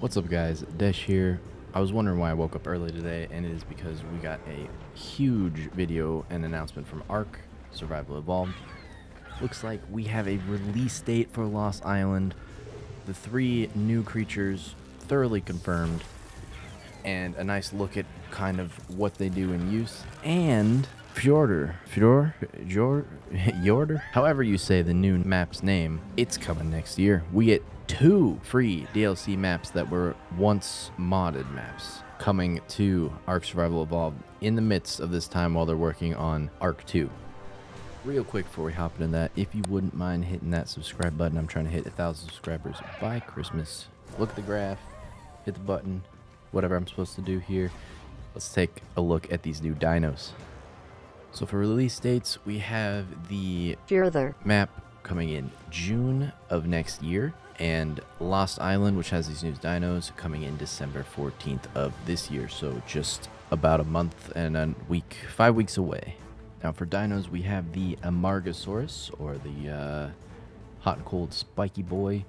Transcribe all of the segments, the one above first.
What's up guys, Desh here. I was wondering why I woke up early today and it is because we got a huge video and announcement from ARK, Survival Evolved. Looks like we have a release date for Lost Island, the three new creatures thoroughly confirmed, and a nice look at kind of what they do in use, and Fjordur, Fjord, Jord, Jordur, however you say the new map's name, it's coming next year. We get two free DLC maps that were once modded maps coming to Ark Survival Evolved in the midst of this time while they're working on Ark 2. Real quick before we hop into that, if you wouldn't mind hitting that subscribe button, I'm trying to hit a thousand subscribers by Christmas. Look at the graph, hit the button, whatever I'm supposed to do here. Let's take a look at these new dinos. So for release dates, we have the Fjordur. map coming in June of next year, and Lost Island, which has these new dinos, coming in December 14th of this year. So just about a month and a week, five weeks away. Now for dinos, we have the Amargasaurus, or the uh, hot and cold spiky boy.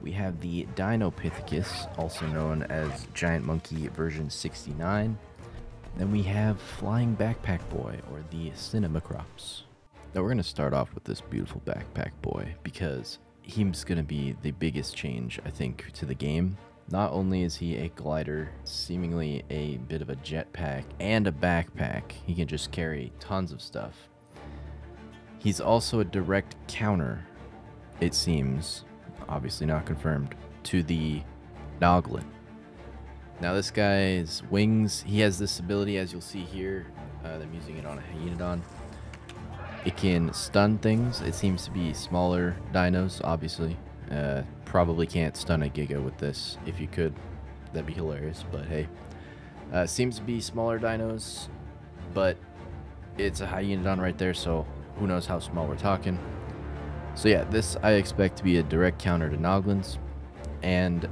We have the Dinopithecus, also known as Giant Monkey version 69. Then we have Flying Backpack Boy, or the Sinomacrops. Now we're going to start off with this beautiful backpack boy, because he's going to be the biggest change, I think, to the game. Not only is he a glider, seemingly a bit of a jetpack, and a backpack, he can just carry tons of stuff. He's also a direct counter, it seems, obviously not confirmed, to the Noglin. Now this guy's wings, he has this ability as you'll see here. Uh, I'm using it on a Hyaenodon. It can stun things. It seems to be smaller dinos, obviously. Uh, probably can't stun a Giga with this. If you could, that'd be hilarious, but hey. Uh, seems to be smaller dinos, but it's a Hyaenodon right there, so who knows how small we're talking. So yeah, this I expect to be a direct counter to Noglins, and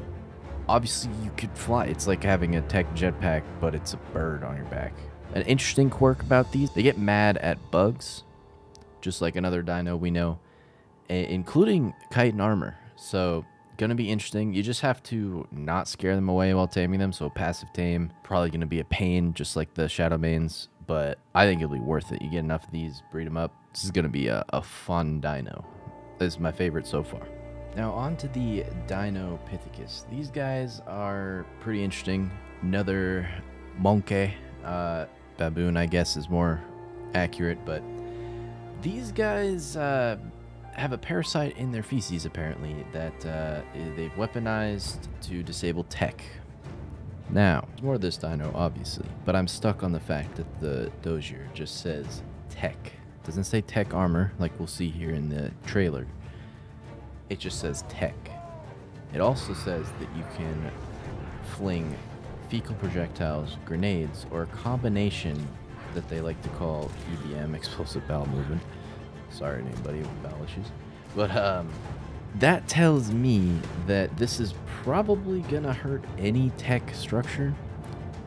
obviously you could fly. It's like having a tech jetpack, but it's a bird on your back. An interesting quirk about these, they get mad at bugs, just like another dino we know, including chitin armor. So gonna be interesting. You just have to not scare them away while taming them. So passive tame, probably gonna be a pain, just like the Shadowbanes. But I think it'll be worth it. You get enough of these, breed them up. This is gonna be a, a fun dino. Is my favorite so far. Now on to the Dinopithecus. These guys are pretty interesting. Another monkey, uh, baboon I guess is more accurate, but these guys uh, have a parasite in their feces apparently that uh, they've weaponized to disable tech. Now, more of this dino obviously, but I'm stuck on the fact that the dossier just says tech. Doesn't say tech armor like we'll see here in the trailer it just says tech. It also says that you can fling fecal projectiles, grenades, or a combination that they like to call EBM, explosive bowel movement. Sorry anybody with bowel issues. But um, that tells me that this is probably gonna hurt any tech structure.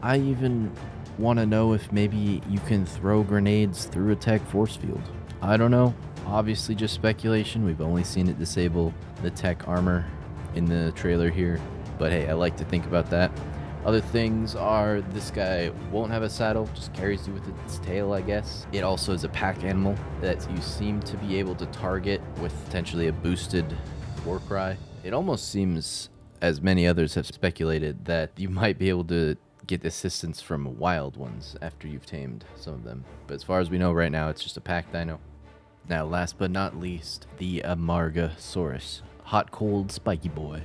I even want to know if maybe you can throw grenades through a tech force field. I don't know. Obviously, just speculation. We've only seen it disable the tech armor in the trailer here. But hey, I like to think about that. Other things are this guy won't have a saddle, just carries you with its tail, I guess. It also is a pack animal that you seem to be able to target with potentially a boosted war cry. It almost seems, as many others have speculated, that you might be able to get assistance from wild ones after you've tamed some of them. But as far as we know right now, it's just a pack dino. Now, last but not least, the Amargasaurus. Hot cold spiky boy.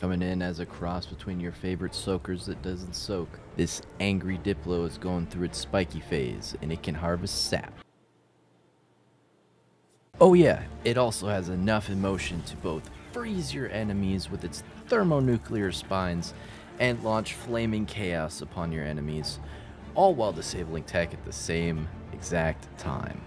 Coming in as a cross between your favorite soakers that doesn't soak. This angry Diplo is going through its spiky phase, and it can harvest sap. Oh yeah, it also has enough emotion to both freeze your enemies with its thermonuclear spines and launch flaming chaos upon your enemies, all while disabling tech at the same exact time.